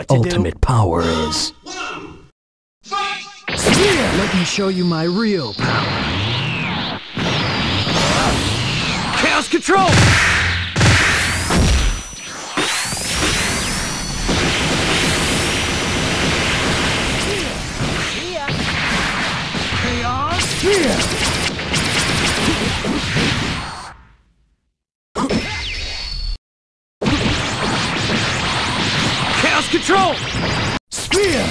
what, what ultimate power is. Let me show you my real power. Chaos Control! Spear!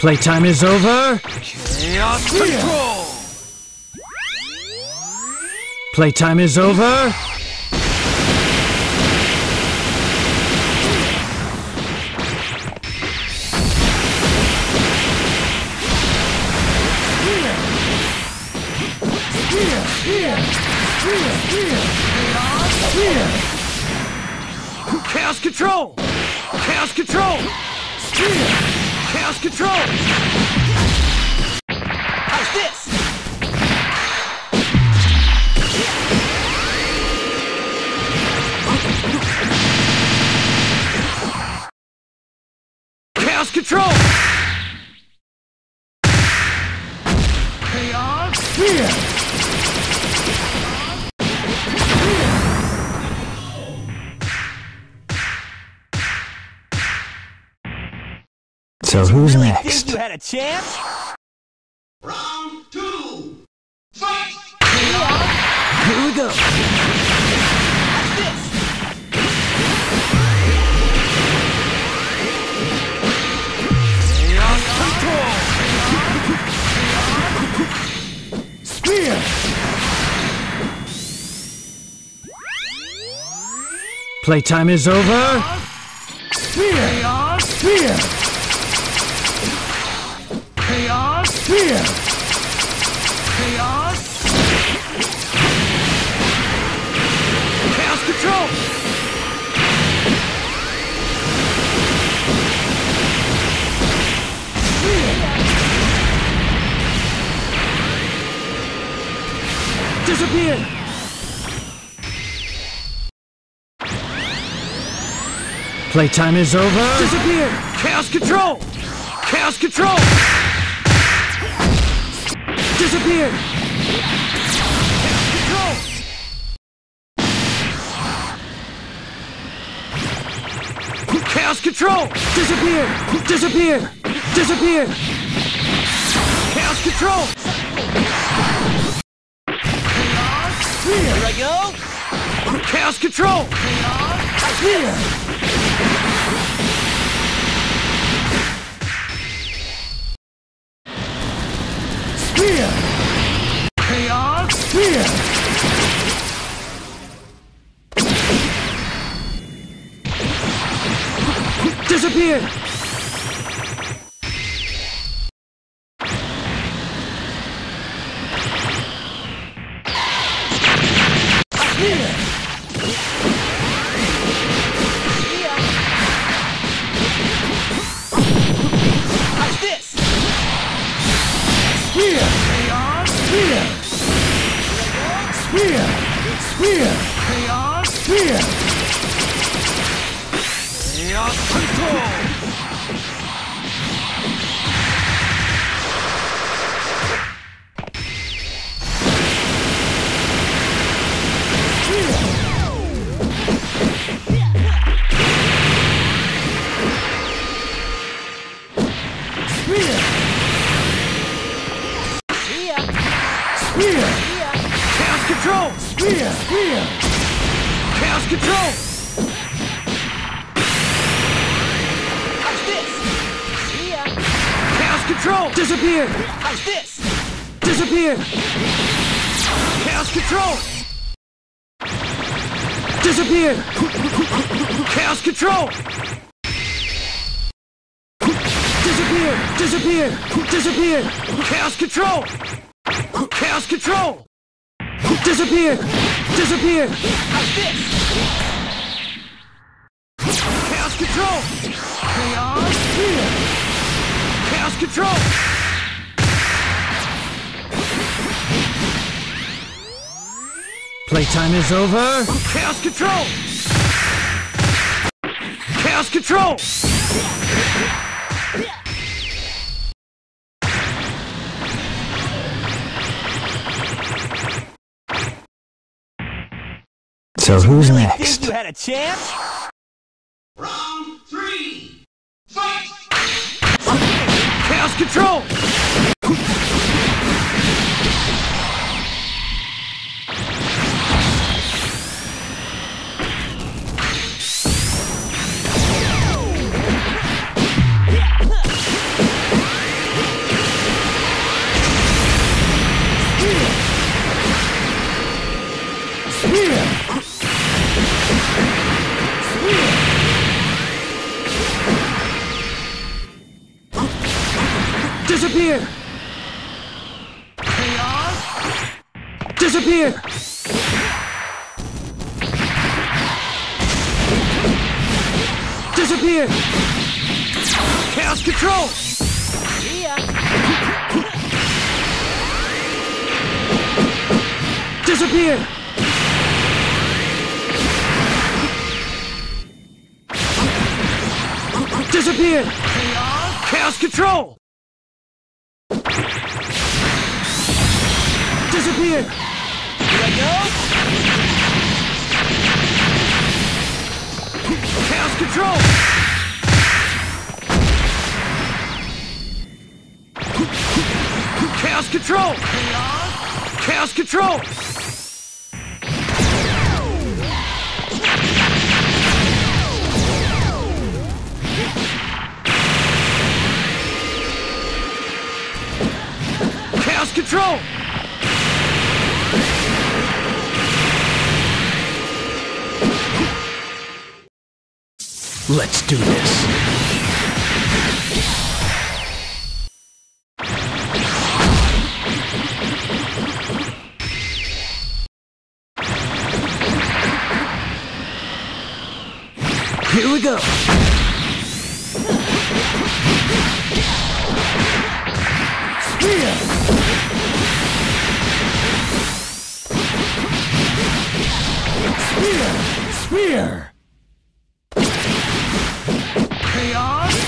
Playtime is over! Chaos Control! Playtime is over! Chaos Control! Chaos Control! Chaos Control! So who's really next? you had a chance? Round two, fight! Here we go. Spear! Playtime is over. Spear! Spear! Fear! Chaos! Chaos Control! Disappear! Playtime is over. Disappear! Chaos Control! Chaos Control! Disappear! Control! Chaos Control! Disappear! Disappear! Disappear! Chaos Control! Here I go! Chaos Control! Here! Disappear! やったんと Control! Disappear! How's this? Disappear! Chaos Control! Disappear! Chaos Control! Disappear! Disappear! Disappear! Chaos Control! Chaos Control! Disappear! Disappear! How's this? Chaos Control! Chaos Here! Lost control! Playtime is over. Chaos control! Chaos control! So who's next? Control! Disappear! Chaos! Disappear! Disappear! Chaos Control! Disappear! Disappear! Chaos Control! Disappear! Chaos Control! Chaos Control! Chaos Control! Chaos Control! Let's do this. Here we go! Spear! Chaos! Spear!